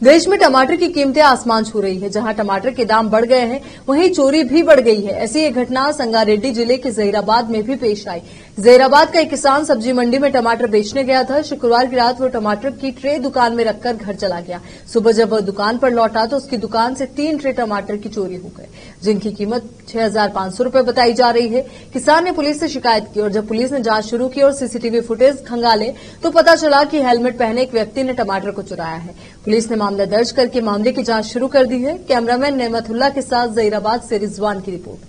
देश में टमाटर की कीमतें आसमान छू रही है। जहाँ टमाटर के दाम बढ़ गए हैं, वहीं चोरी भी बढ़ गई है। ऐसी एक घटना संगारेड्डी ज़िले के जहीराबाद में भी पेश आई। जहीराबाद का एक किसान सब्ज़ी मंडी में टमाटर बेचने गया था। शुक्रवार की रात वो टमाटर की ट्रे दुकान में रखकर घर चला गया। सुबह जब वह दुकान पर लौटा तो उसकी दुकान से तीन ट्रे टमाटर की चोरी हो गए, जिनकी कीमत छह हज़ार बताई जा रही है। किसान ने पुलिस से शिकायत की और जब पुलिस ने जाँच शुरू की और सीसीटीवी फुटेज खंगाले तो पता चला कि हेलमेट पहने एक व्यक्ति ने टमाटर को चुराया है। पुलिस ने मामला दर्ज करके मामले की जाँच शुरू कर दी है। कैमरामैन नेमतुल्ला के साथ जहीराबाद से रिजवान की रिपोर्ट।